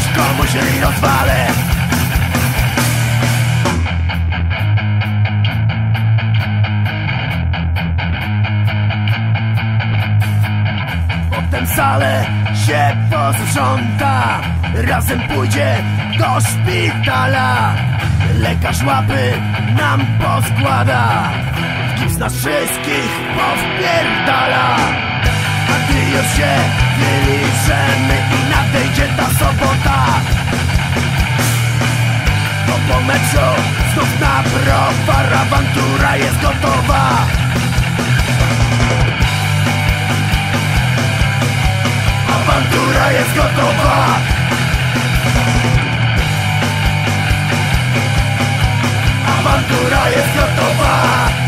dziś komuś jej rozwalę. Potem salę się posprząta Razem pójdzie do szpitala. Lekarz łapy nam poskłada Gips nas wszystkich powpierdala. A ty już się Wyliczymy i nadejdzie ta sobota. Bo po meczu znów na browar Awantura jest gotowa. Awantura jest gotowa. Awantura jest gotowa.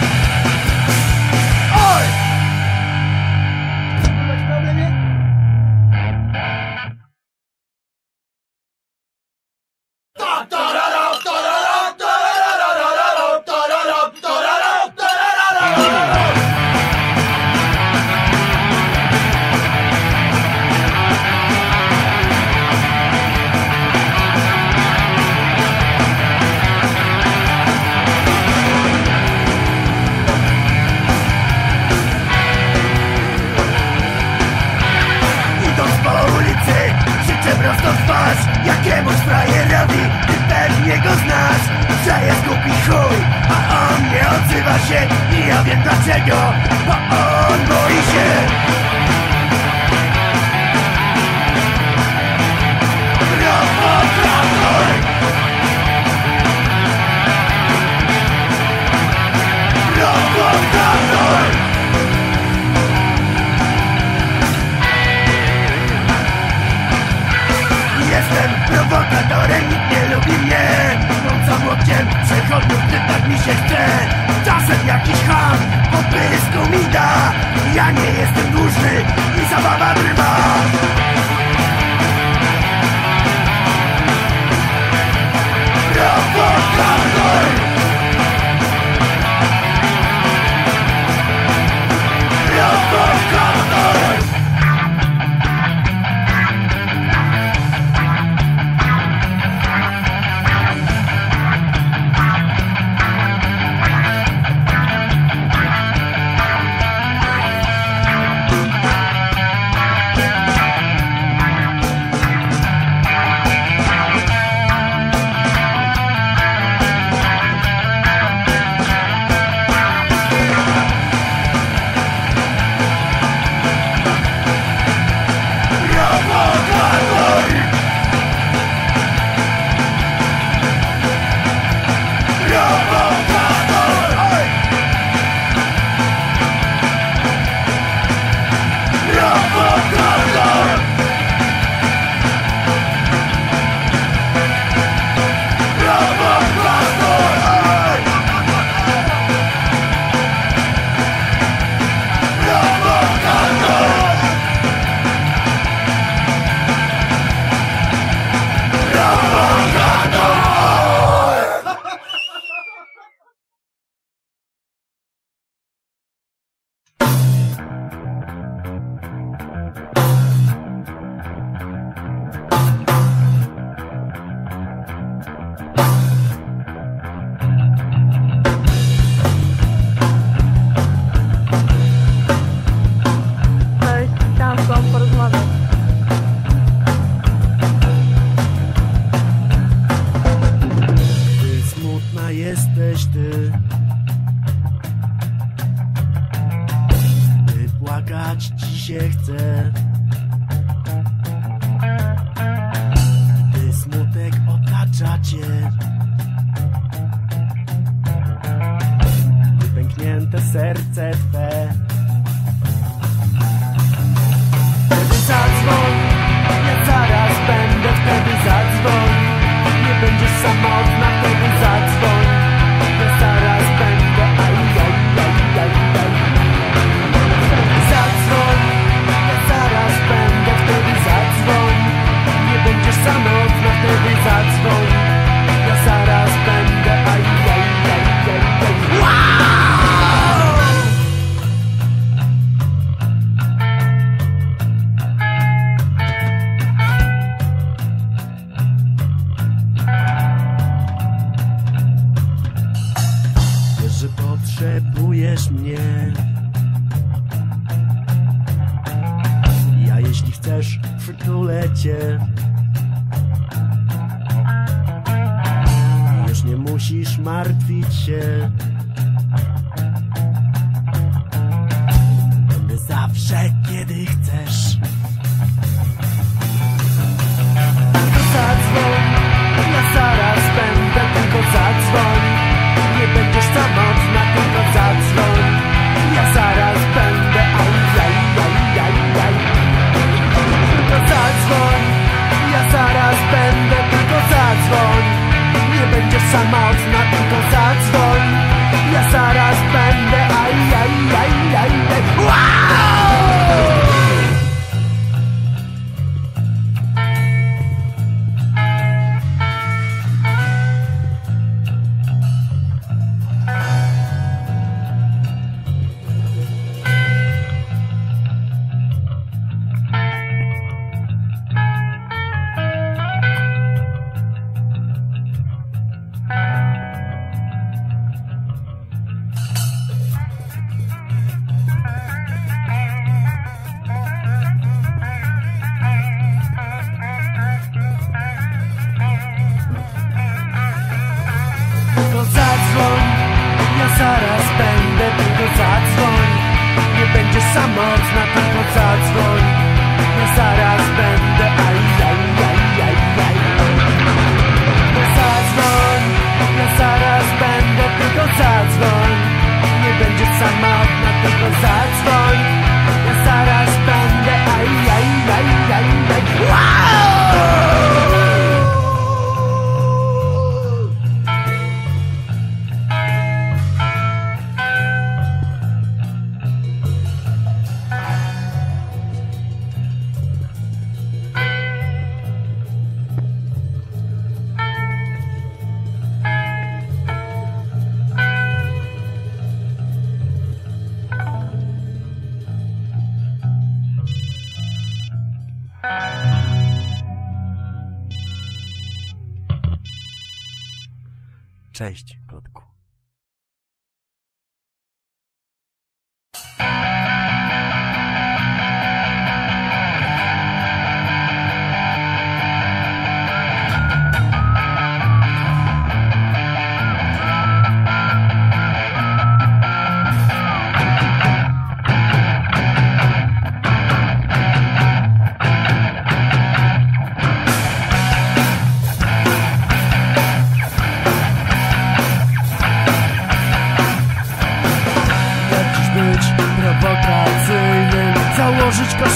Cześć.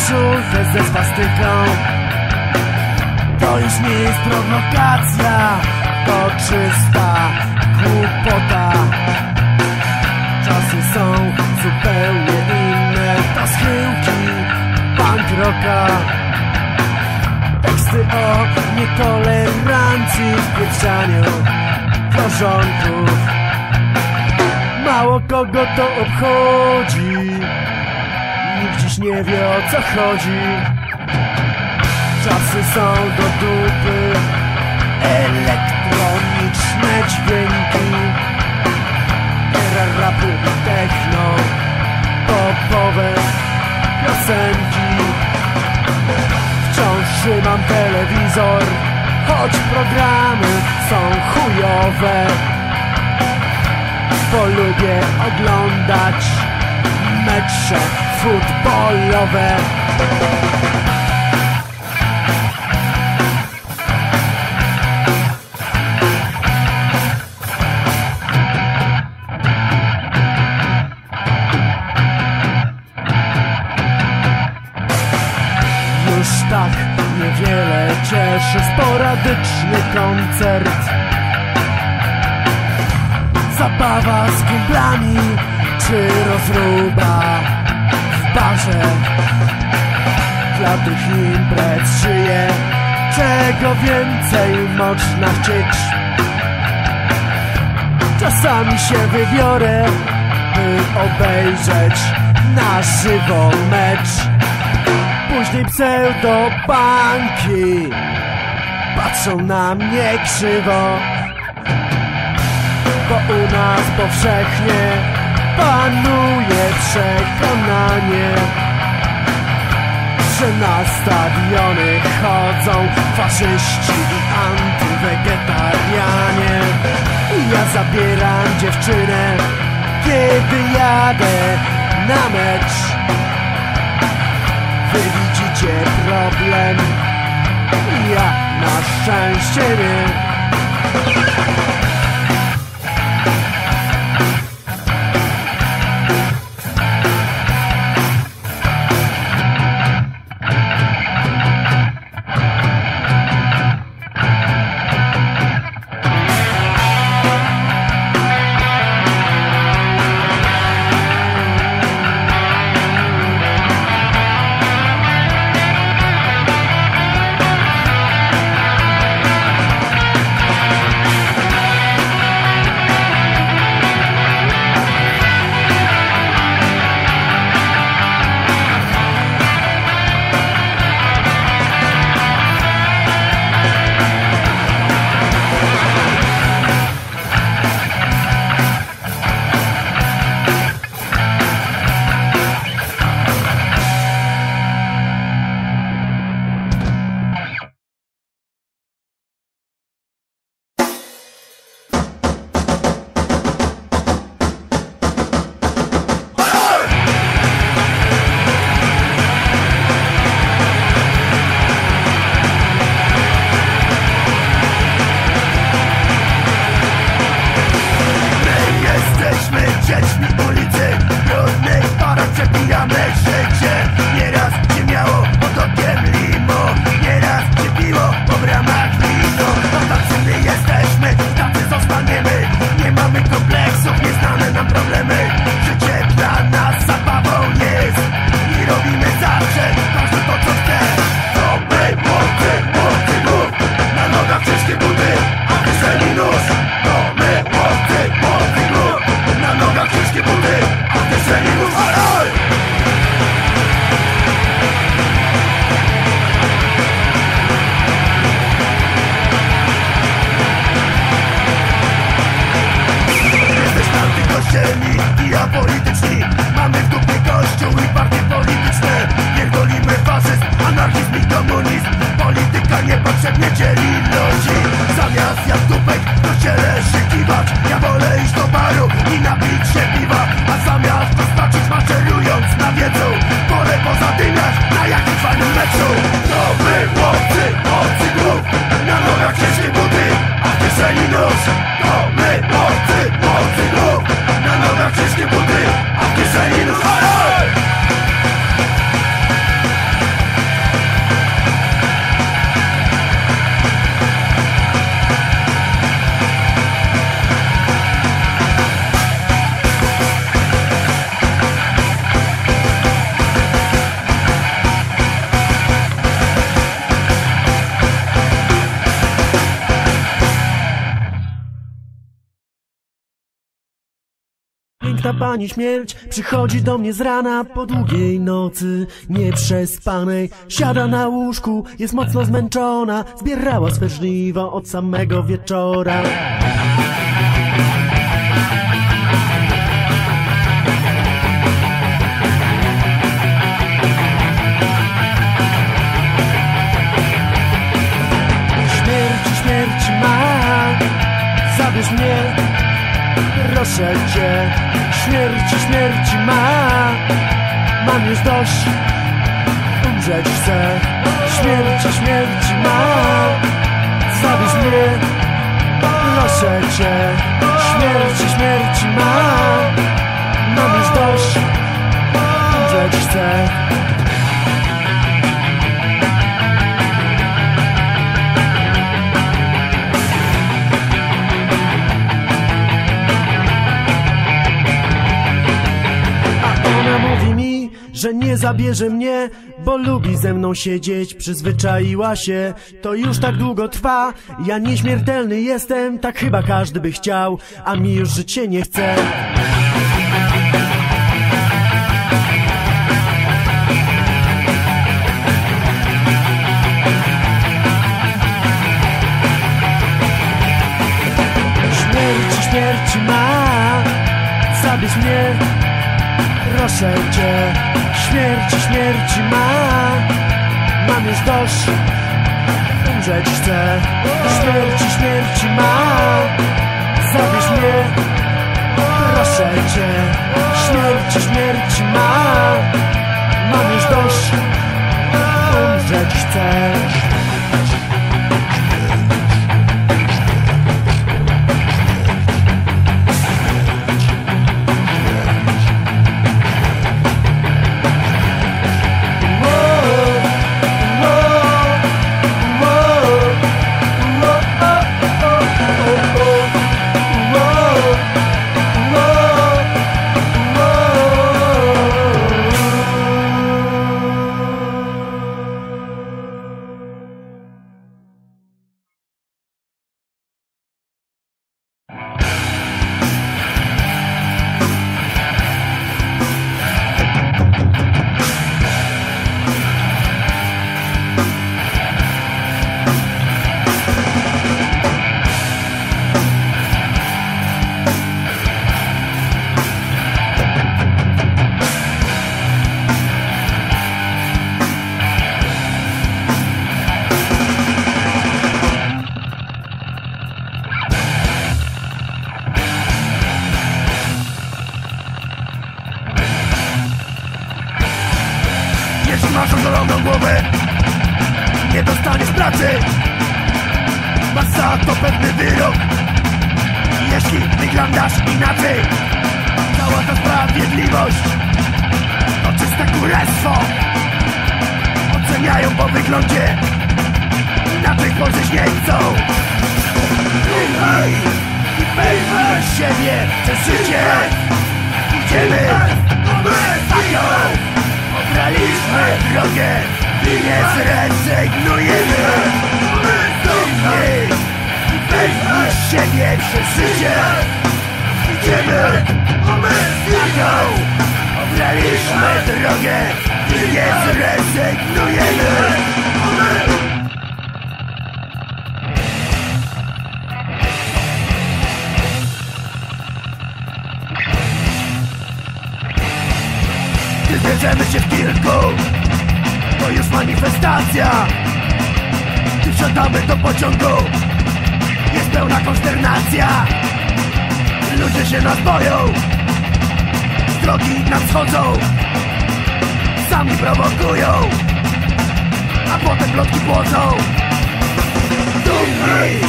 koszulkę ze swastyką. To już nie jest prowokacja To czysta głupota. Czasy są zupełnie inne To schyłki punk rocka Teksty o nietolerancji w pieprzaniu korzonków Mało kogo to obchodzi nie wie o co chodzi. Czasy są do dupy. Elektroniczne dźwięki. Era rapu i techno. Popowe piosenki. Wciąż trzymam telewizor Choć programy są chujowe. Bo lubię oglądać mecze futbolowe. Już tak niewiele cieszy sporadyczny koncert. Zabawa z kumplami czy rozruba barze Dla tych imprez żyje czego więcej można chcieć? Czasami się wybiorę, by obejrzeć na żywo mecz. Później pseudobanki patrzą na mnie krzywo Bo u nas powszechnie panuje przekonanie Że na stadiony chodzą faszyści i antywegetarianie. Ja zabieram dziewczynę, kiedy jadę na mecz. Wy widzicie problem? Ja na szczęście nie antykościelni i Pani śmierć przychodzi do mnie z rana po długiej nocy nieprzespanej. Siada na łóżku, jest mocno zmęczona, zbierała swe żniwo od samego wieczora. Zabierz mnie, proszę. Śmierci, ma, ma Mam już dość. Umrzeć chcę. Śmierci, śmierci mam Zabierz mnie. Proszę cię. Śmierci, śmierci mam Mam już dość. Umrzeć chcę że nie zabierze mnie, bo lubi ze mną siedzieć, przyzwyczaiła się, to już tak długo trwa, ja nieśmiertelny jestem, tak chyba każdy by chciał, a mi już życie nie chce. Śmierci, ma, zabierz mnie, proszę cię. Śmierci, śmierci mam Mam już dość. Umrzeć chcę. Śmierci, śmierci mam Zabierz mnie. Proszę cię Śmierci, śmierci mam Mam już dość. Umrzeć chcę Obraliśmy drogę nie zrezygnujemy Bierzemy się w kilku. To już manifestacja. Gdy wsiadamy do pociągu. Jest pełna konsternacja. Ludzie się nas boją Nam schodzą. Sami prowokują A potem plotki płodzą. Dumni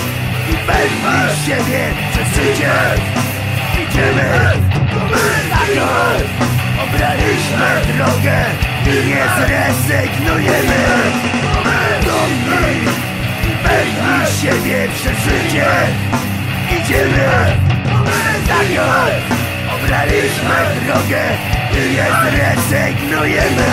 i pewni siebie przez życie. Idziemy Taką Obraliśmy drogę i nie zrezygnujemy. Dumni i pewni siebie przez życie. Idziemy Tak już Obraliśmy drogę i nie zrezygnujemy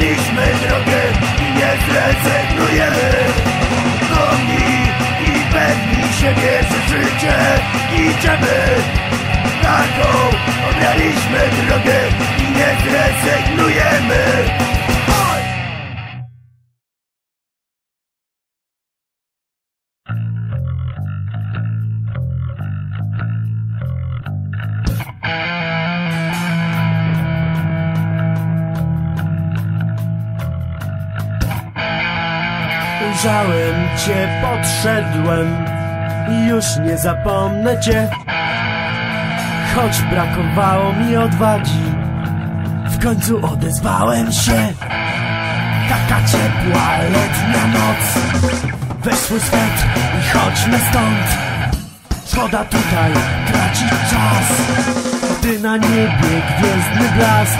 Wybraliśmy drogę i nie zrezygnujemy. Dumni i pewni siebie, że życie idziemy. Taką Obraliśmy drogę i nie zrezygnujemy Ujrzałem cię, podszedłem. I już nie zapomnę cię. Choć brakowało mi odwagi W końcu odezwałem się. Taka ciepła letnia noc. Weź swój swet i chodźmy stąd. Szkoda tutaj tracić czas. Gdy na niebie gwiezdny blask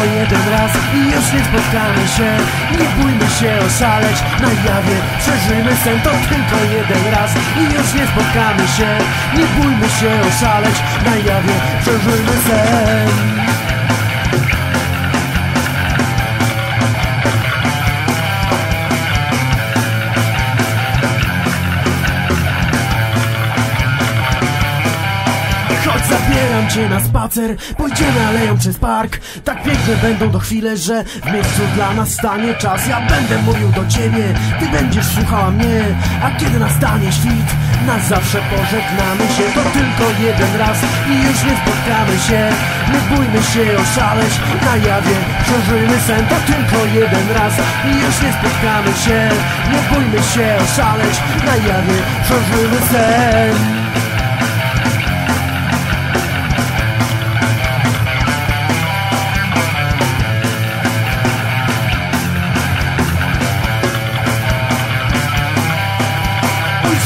tylko jeden raz i już nie spotkamy się. Nie bójmy się oszaleć. Na jawie Przeżyjmy sen to tylko jeden raz i już nie spotkamy się. Nie bójmy się oszaleć. Na jawie Przeżyjmy sen zabieram cię na spacer Pójdziemy aleją przez park. Tak piękne będą do chwile, że W miejscu dla nas stanie czas. Ja będę mówił do ciebie Ty będziesz słuchała mnie. A kiedy nastanie świt Na zawsze pożegnamy się. To tylko jeden raz I już nie spotkamy się. Nie bójmy się oszaleć Na jawie przeżyjmy sen. To tylko jeden raz I już nie spotkamy się. Nie bójmy się oszaleć Na jawie przeżyjmy sen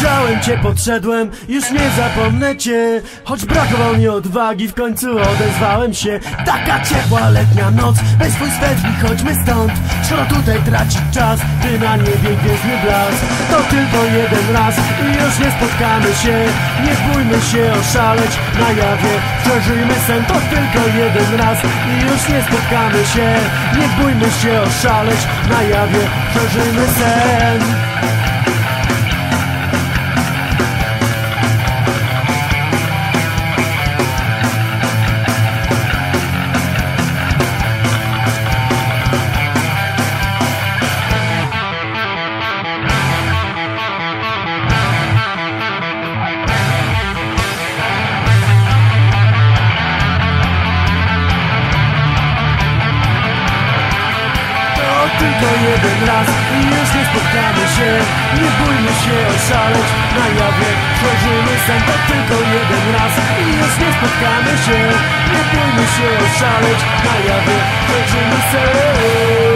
Ujrzałem cię, podszedłem, już nie zapomnę cię. Choć brakowało mi odwagi, w końcu odezwałem się. Taka ciepła letnia noc, weź swój swet i chodźmy stąd. Szkoda tutaj tracić czas, gdy na niebie gwiezdny blask. To tylko jeden raz i już nie spotkamy się. Nie bójmy się oszaleć na jawie Przeżyjmy sen, to tylko jeden raz i już nie spotkamy się. Nie bójmy się oszaleć na jawie Przeżyjmy sen się Nie bójmy się oszaleć. Na jawie Przeżyjmy sen to tylko jeden raz i już nie spotkamy się. Nie bójmy się oszaleć. Na jawie Przeżyjmy sen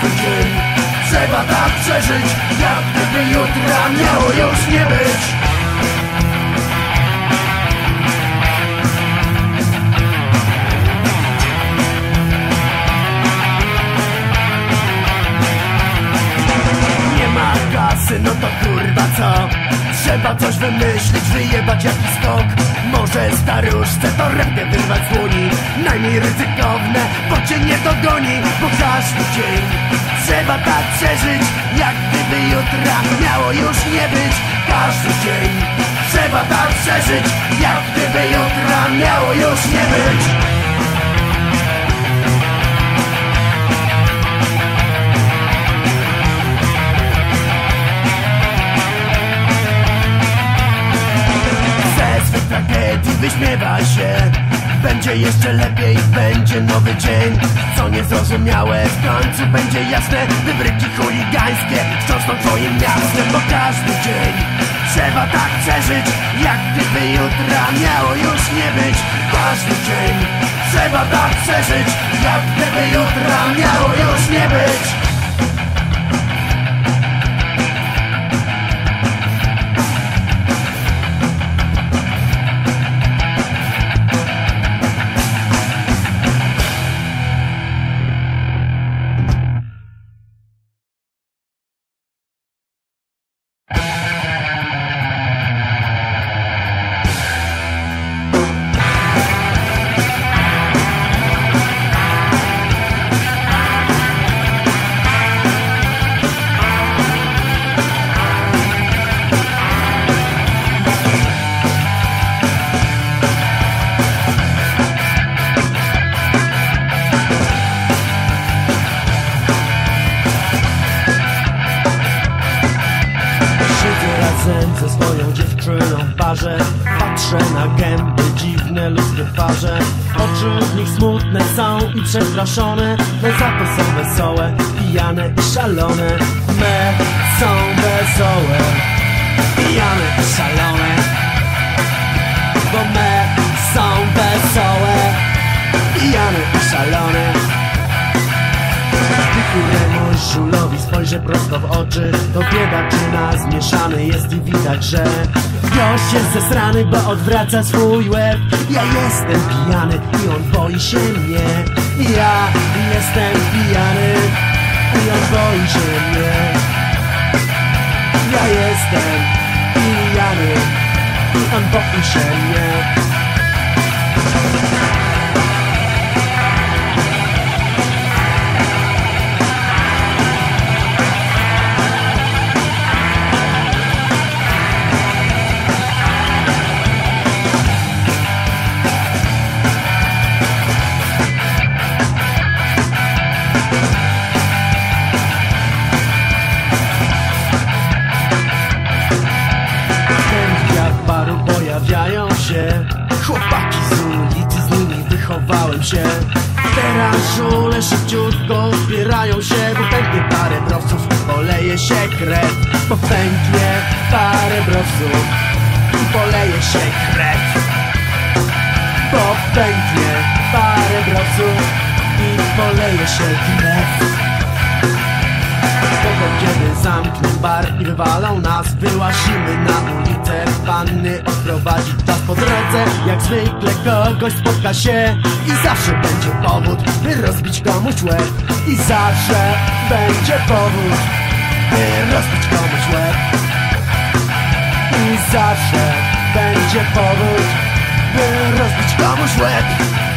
Każdy dzień. Trzeba tak przeżyć Jak gdyby jutra miało już nie być. No to kurwa co? Trzeba coś wymyślić, wyjebać jakiś skok. Może staruszce to rękę wyrwać z dłoni. Najmniej ryzykowne, bo cię nie dogoni Bo każdy dzień. Trzeba tak przeżyć Jak gdyby jutra miało już nie być. Każdy dzień. Trzeba tak przeżyć Jak gdyby jutra miało już nie być. Ze swych tragedii wyśmiewa się Będzie jeszcze lepiej, będzie nowy dzień. Co niezrozumiałe w końcu będzie jasne. Wybryki chuligańskie wstrząsną twoim miastem Bo każdy dzień trzeba tak przeżyć Jak gdyby jutra miało już nie być. Każdy dzień trzeba tak przeżyć Jak gdyby jutra miało już nie być razem ze swoją dziewczyną w Patrzę na gęby, dziwne ludzkie twarze Oczy w nich smutne są i przestraszone. Me za to są wesołe, pijane i szalone. Me są wesołe, pijane i szalone. Bo me są wesołe, pijane i szalone któremu żulowi spojrzę prosto w oczy. To biedaczyna zmieszany jest i widać, że Gość jest zesrany, bo odwraca swój łeb. Ja jestem pijany i on boi się mnie. Ja jestem pijany i on boi się mnie. Ja jestem pijany i on boi się mnie żule szybciutko zbierają się Bo pęknie parę browców, poleje się krew Bo pęknie parę browców poleje się krew Bo pęknie parę browców i poleje się krew. Potem kiedy zamkną bar i wywalą nas Wyłazimy na ulicę, panny odprowadzić czas po drodze. Jak zwykle kogoś spotka się I zawsze będzie powód, by rozbić komuś łeb. I zawsze będzie powód, by rozbić komuś łeb. I zawsze będzie powód, by rozbić komuś łeb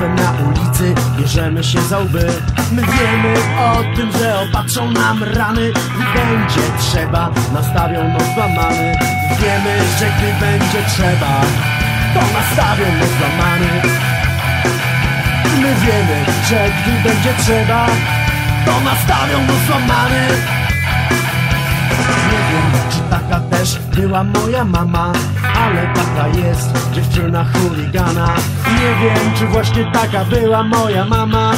na ulicy bierzemy się za łby. My wiemy o tym, że opatrzą nam rany i będzie trzeba, nastawią nos złamany. Wiemy, że gdy będzie trzeba, to nastawią nos złamany. My wiemy, że gdy będzie trzeba, to nastawią nos złamany. Też była moja mama Ale taka jest dziewczyna chuligana. Nie wiem, czy właśnie taka była moja mama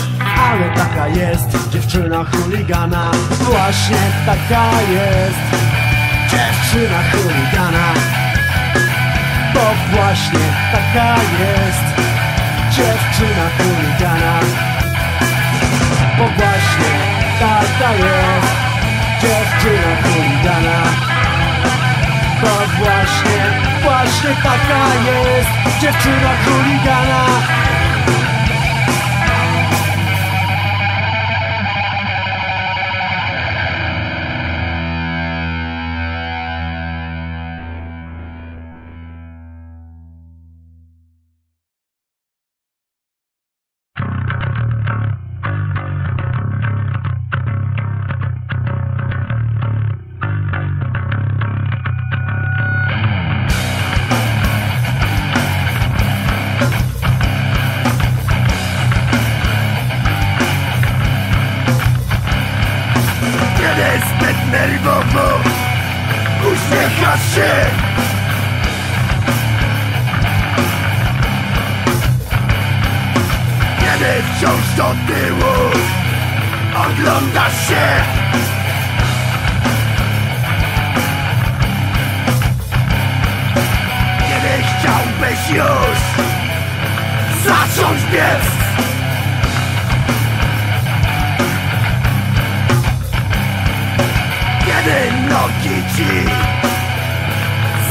Ale taka jest dziewczyna chuligana. Właśnie taka jest dziewczyna chuligana. Bo właśnie taka jest dziewczyna chuligana. Bo właśnie taka jest dziewczyna chuligana Bo właśnie, właśnie taka jest dziewczyna chuligana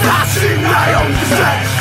Zaczynają drzeć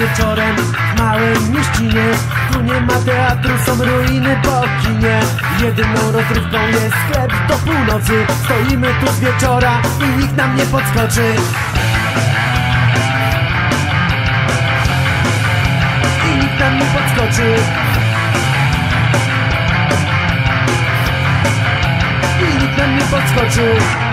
wieczorem w małym mieścinie. Tu nie ma teatru, są ruiny po kinie. Jedyną rozrywką jest sklep do północy. Stoimy tu z wieczora i nikt nam nie podskoczy. I nikt nam nie podskoczy. I nikt nam nie podskoczy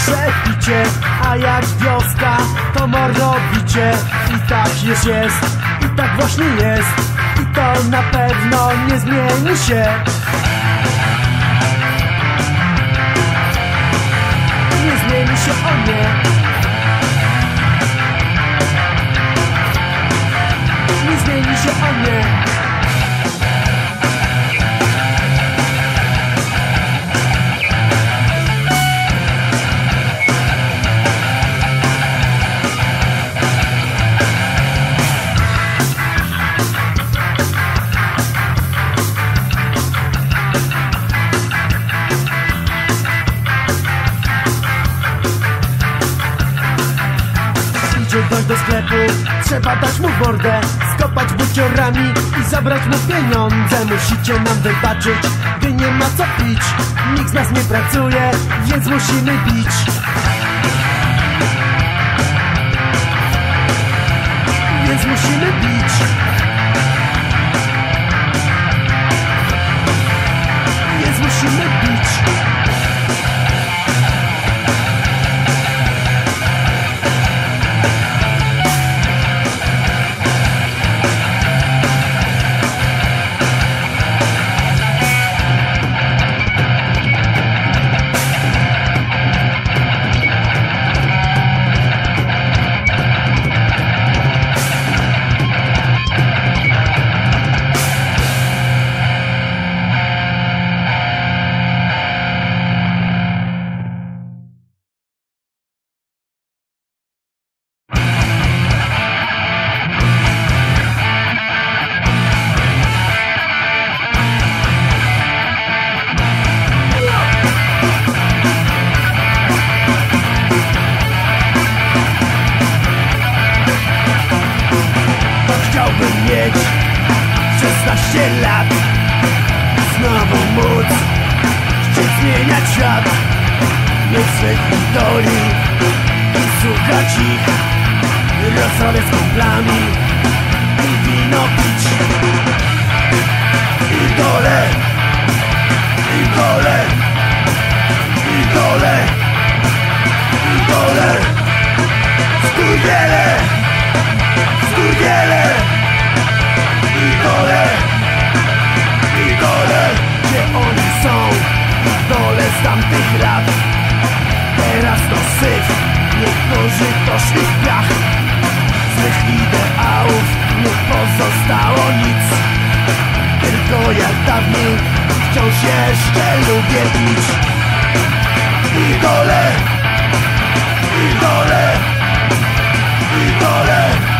przebicie A jak wioska to morobicie I tak jest jest, i tak właśnie jest. I to na pewno nie zmieni się. Nie zmieni się o nie. Nie zmieni się o nie. Trzeba dać mu mordę Skopać buciorami i zabrać mu pieniądze. Musicie nam wybaczyć, gdy nie ma co pić. Nikt z nas nie pracuje, więc musimy bić. Więc musimy bić Znowu móc Chcieć zmieniać świat. Swych idoli I słuchać ich. Rozrabiać z kumplami. I wino pić. Idole Idole Idole Idole Skurwiele Skurwiele Idole Idole oni są. Idole z tamtych lat. Teraz to syf. Niektórzy poszli w piach. Z tych ideałów Nie pozostało nic. Tylko jak dawniej Wciąż jeszcze lubię pić. Idole Idole Idole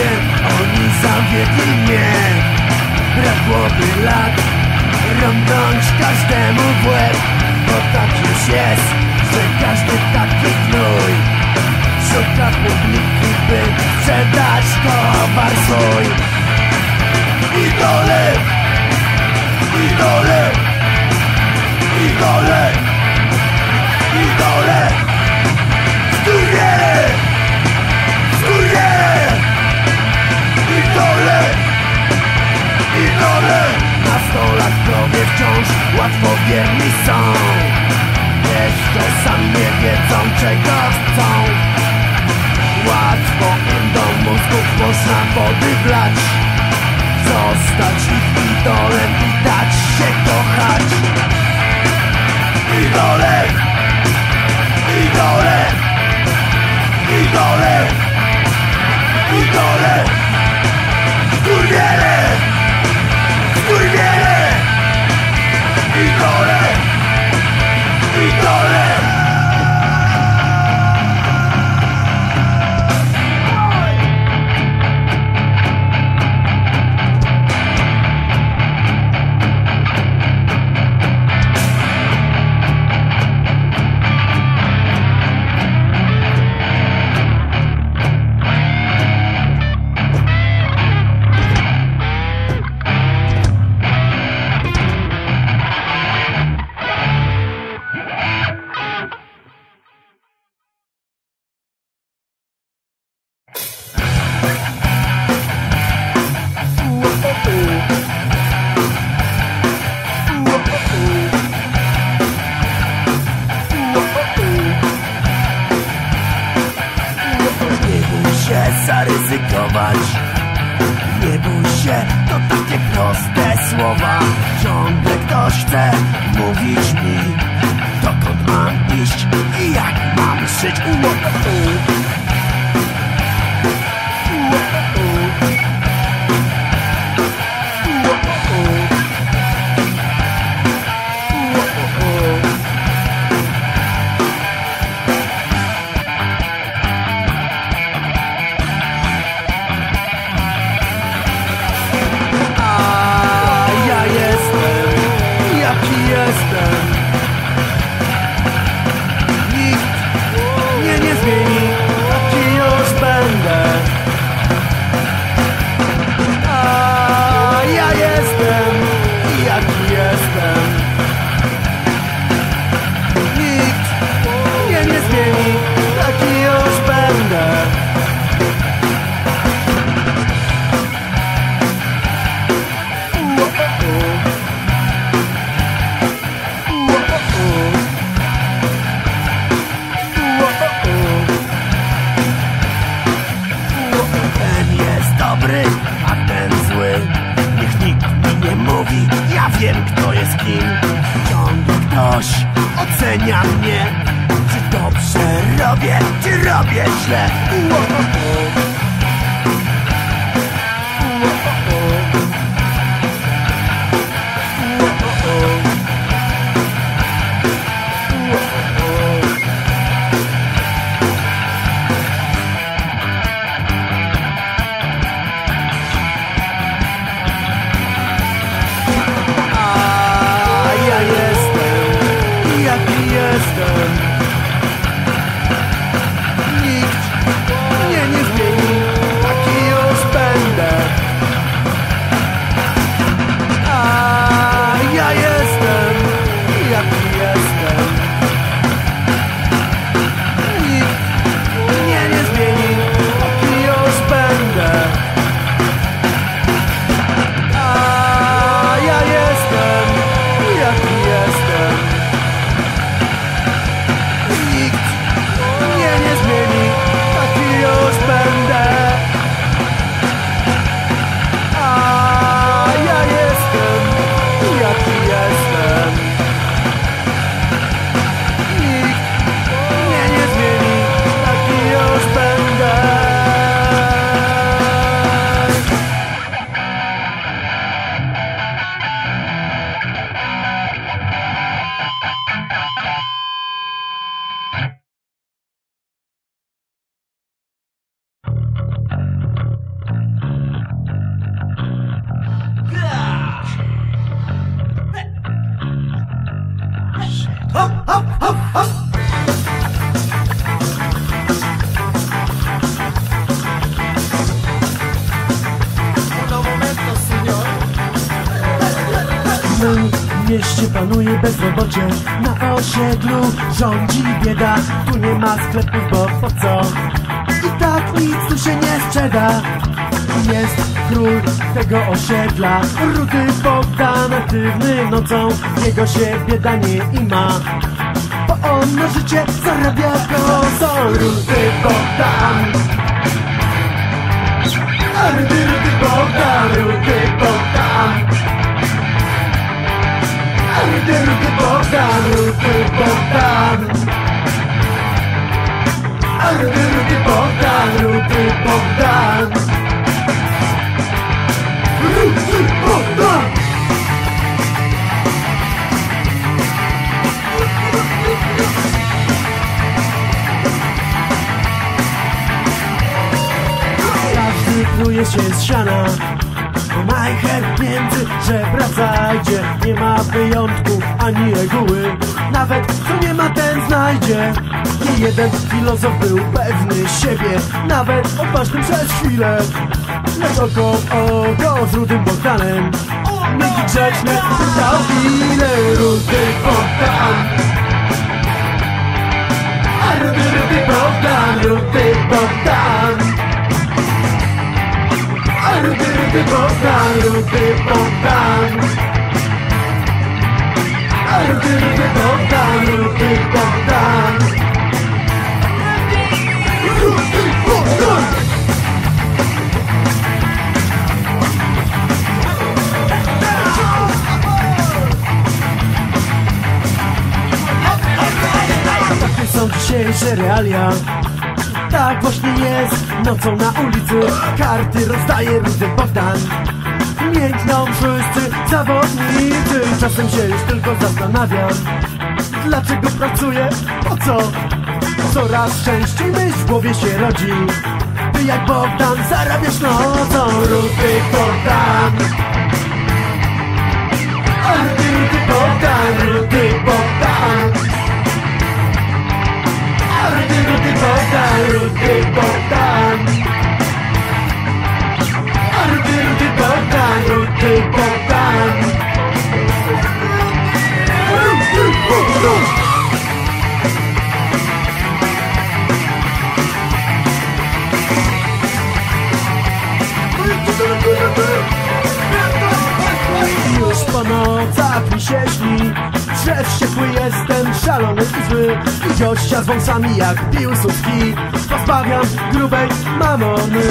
ludzie, oni zawiedli mnie. Brakłoby lat, rąbnąć każdemu w łeb. Bo tak już jest, że każdy taki gnój Szuka publiki, by sprzedać towar swój. Idole, idole, idole, idole Skurwiele! Idole! Idole! Nastolatkowie wciąż łatwowierni są Jeszcze sami nie wiedzą czego chcą Łatwo im do mózgów można wody wlać Zostać ich idolem i dać się kochać Idole! Idole! Idole! Idole! Skurwiele! Skurwiele! Idole! Idole! Bezrobocie Na osiedlu rządzi bieda. Tu nie ma sklepów, bo po co? I tak nic tu się nie sprzeda. Jest król tego osiedla. Rudy Bogdan aktywny nocą. Jego się bieda nie ima. Bo on na życie zarabia kosą Rudy Bogdan. Rudy, Rudy Bogdan, Rudy Bogdan Rudy Bogdan, Rudy Bogdan Rudy, Rudy Bogdan, Rudy Bogdan Rudy Bogdan Każdy pluje się z siana Majcher między żebra zajdzie. Nie ma wyjątków ani reguły Nawet kto nie ma ten znajdzie. Nie jeden filozof był pewny siebie Nawet odważny przez chwilę. Lecz oko oko z Rudym Bogdanem. Miękki grzeczny pytał ile Rudy Bogdan. A Rudy, Rudy Bogdan, Rudy Bogdan. Rudy, Luty Poznań, Luty Poznań Luty, Luty Poznań, Luty Poznań Luty Poznań Takie są dzisiejsze realia. Tak właśnie jest, nocą na ulicy Karty rozdaje rudy Bogdan. Miękną wszyscy zawodnicy. Czasem się już tylko zastanawiam Dlaczego pracuję? Po co? Coraz częściej myśl w głowie się rodzi Ty jak Bogdan zarabiasz nocą. Rudy Bogdan. Rudy Bogdan, Rudy Bogdan Rudy, Rudy Bogdan, Rudy Bogdan gościa z wąsami jak Piłsudski Pozbawiam grubej mamony.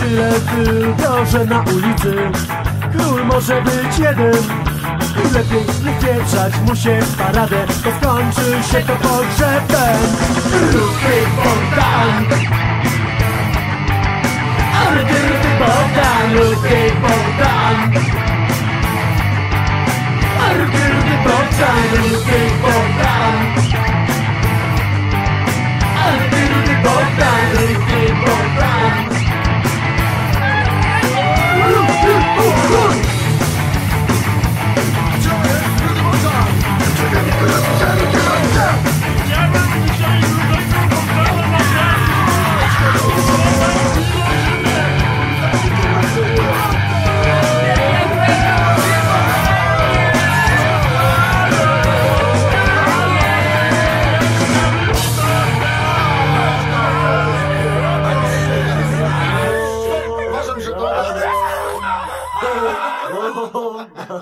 Tyle tylko, że na ulicy Król może być jeden. I lepiej nie pieprzać mu się w paradę Bo skończy się to pogrzebem. Ruchy Bogdan. Rudy, Rudy Bogdan, Rudy Bogdan. Rudy, Rudy Bogdan, Rudy Bogdan Rudy